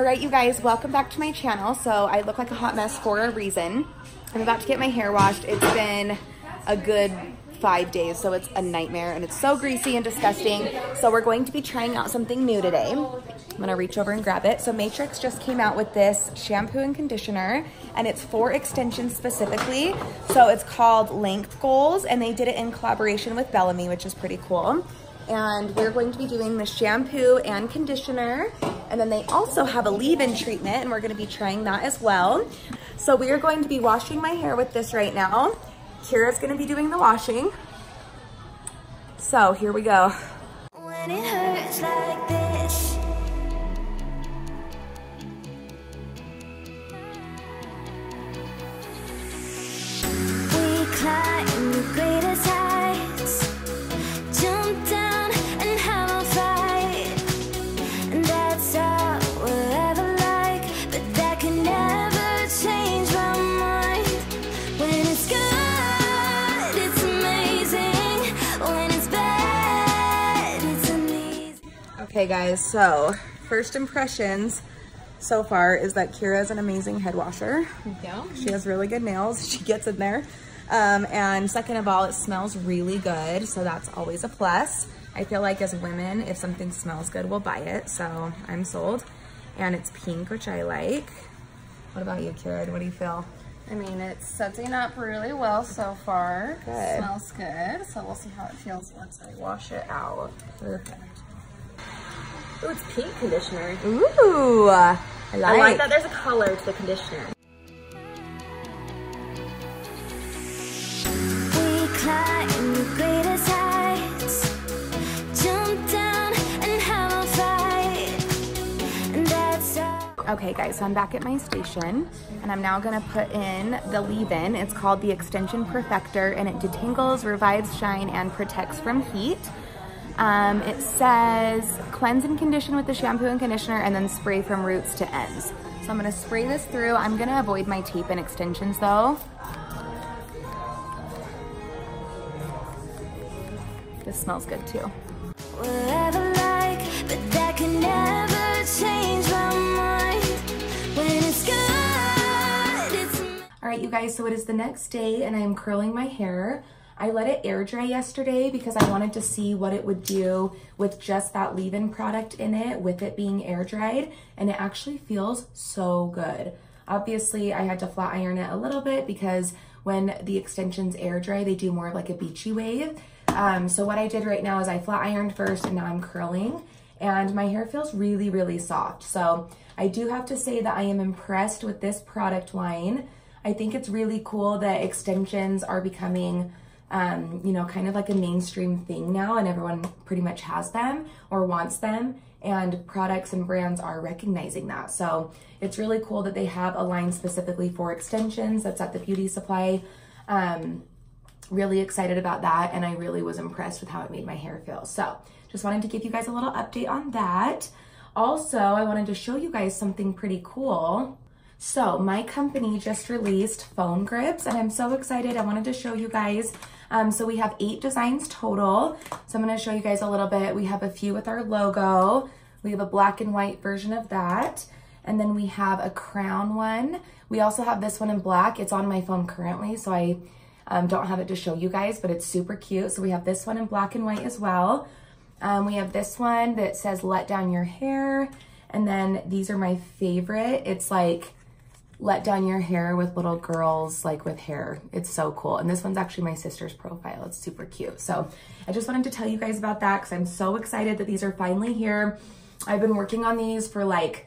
All right, you guys, welcome back to my channel. So I look like a hot mess for a reason. I'm about to get my hair washed. It's been a good five days, so it's a nightmare and it's so greasy and disgusting. So we're going to be trying out something new today. I'm gonna reach over and grab it. So Matrix just came out with this shampoo and conditioner and it's for extensions specifically. So it's called Length Goals and they did it in collaboration with Bellami, which is pretty cool. And we're going to be doing the shampoo and conditioner. And then they also have a leave-in treatment and we're gonna be trying that as well. So we are going to be washing my hair with this right now. Kira's gonna be doing the washing. So here we go. When it hurts like this We climb the Okay guys, so first impressions so far is that Kira is an amazing head washer. Yeah. She has really good nails. She gets in there. Um, and second of all, it smells really good. So that's always a plus. I feel like as women, if something smells good, we'll buy it. So I'm sold. And it's pink, which I like. What about you, Kira? What do you feel? I mean, it's setting up really well so far. Good. Smells good. So we'll see how it feels once I wash it out. Perfect. Ooh, it's pink conditioner. Ooh, I I like. like that there's a color to the conditioner. We climb the greatest heights, jump down and have a fight. And that's all. Okay guys, so I'm back at my station and I'm now gonna put in the leave-in. It's called the Extension Perfector and it detangles, revives shine, and protects from heat. Um, it says cleanse and condition with the shampoo and conditioner and then spray from roots to ends. So I'm gonna spray this through. I'm gonna avoid my tape and extensions though. This smells good too. Whatever like, but that can never change my mind. When it's good, it's All right, you guys, so it is the next day and I am curling my hair. I let it air dry yesterday because I wanted to see what it would do with just that leave-in product in it with it being air dried and it actually feels so good. Obviously, I had to flat iron it a little bit because when the extensions air dry, they do more of like a beachy wave. Um, so what I did right now is I flat ironed first and now I'm curling and my hair feels really, really soft. So I do have to say that I am impressed with this product line. I think it's really cool that extensions are becoming, um, you know, kind of like a mainstream thing now and everyone pretty much has them or wants them and products and brands are recognizing that. So it's really cool that they have a line specifically for extensions that's at the beauty supply. Um, really excited about that and I really was impressed with how it made my hair feel. So just wanted to give you guys a little update on that. Also, I wanted to show you guys something pretty cool. So my company just released phone grips and I'm so excited. I wanted to show you guys. Um, so we have eight designs total. So I'm gonna show you guys a little bit. We have a few with our logo. We have a black and white version of that. And then we have a crown one. We also have this one in black. It's on my phone currently, so I um, don't have it to show you guys, but it's super cute. So we have this one in black and white as well. Um, we have this one that says let down your hair. And then these are my favorite. It's like let down your hair with little girls like with hair. It's so cool. And this one's actually my sister's profile. It's super cute. So I just wanted to tell you guys about that because I'm so excited that these are finally here. I've been working on these for like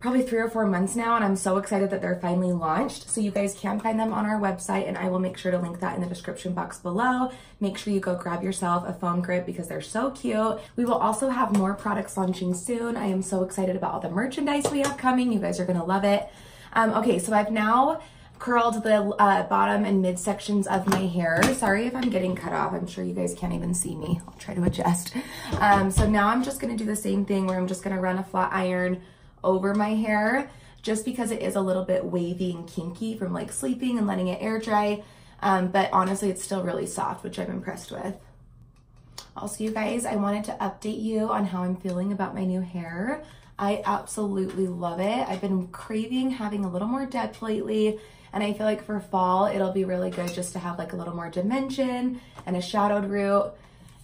probably three or four months now and I'm so excited that they're finally launched. So you guys can find them on our website and I will make sure to link that in the description box below. Make sure you go grab yourself a foam grip because they're so cute. We will also have more products launching soon. I am so excited about all the merchandise we have coming. You guys are gonna love it. Um, okay, so I've now curled the uh, bottom and mid sections of my hair. Sorry if I'm getting cut off. I'm sure you guys can't even see me. I'll try to adjust. Um, so now I'm just gonna do the same thing where I'm just gonna run a flat iron over my hair just because it is a little bit wavy and kinky from like sleeping and letting it air dry. Um, but honestly, it's still really soft, which I'm impressed with. Also, you guys, I wanted to update you on how I'm feeling about my new hair. I absolutely love it. I've been craving having a little more depth lately. And I feel like for fall, it'll be really good just to have like a little more dimension and a shadowed root.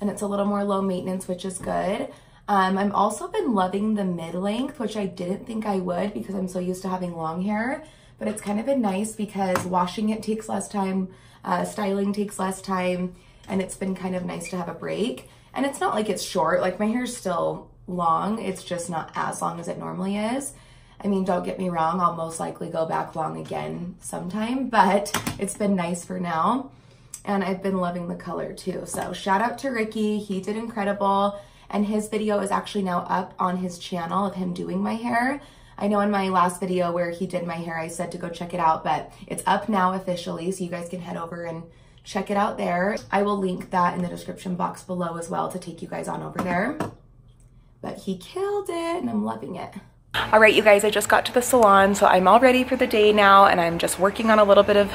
And it's a little more low maintenance, which is good. Um, I've also been loving the mid-length, which I didn't think I would because I'm so used to having long hair. But it's kind of been nice because washing it takes less time, uh, styling takes less time, and it's been kind of nice to have a break. And it's not like it's short, like my hair's still long, it's just not as long as it normally is. I mean, don't get me wrong, I'll most likely go back long again sometime, but it's been nice for now. And I've been loving the color too. So shout out to Ricky, he did incredible. And his video is actually now up on his channel of him doing my hair. I know in my last video where he did my hair, I said to go check it out, but it's up now officially, so you guys can head over and check it out there. I will link that in the description box below as well to take you guys on over there. But he killed it and I'm loving it. All right, you guys, I just got to the salon, so I'm all ready for the day now, and I'm just working on a little bit of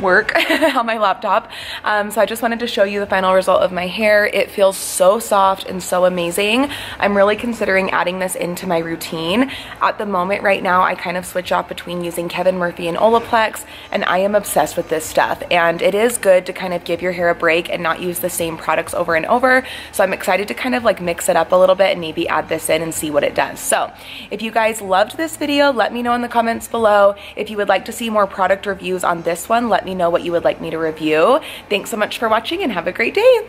work on my laptop. Um, so I just wanted to show you the final result of my hair. It feels so soft and so amazing. I'm really considering adding this into my routine. At the moment right now, I kind of switch off between using Kevin Murphy and Olaplex, and I am obsessed with this stuff. And it is good to kind of give your hair a break and not use the same products over and over. So I'm excited to kind of like mix it up a little bit and maybe add this in and see what it does. So if you guys loved this video, let me know in the comments below. If you would like to see more product reviews on this one, let me know what you would like me to review. Thanks so much for watching and have a great day.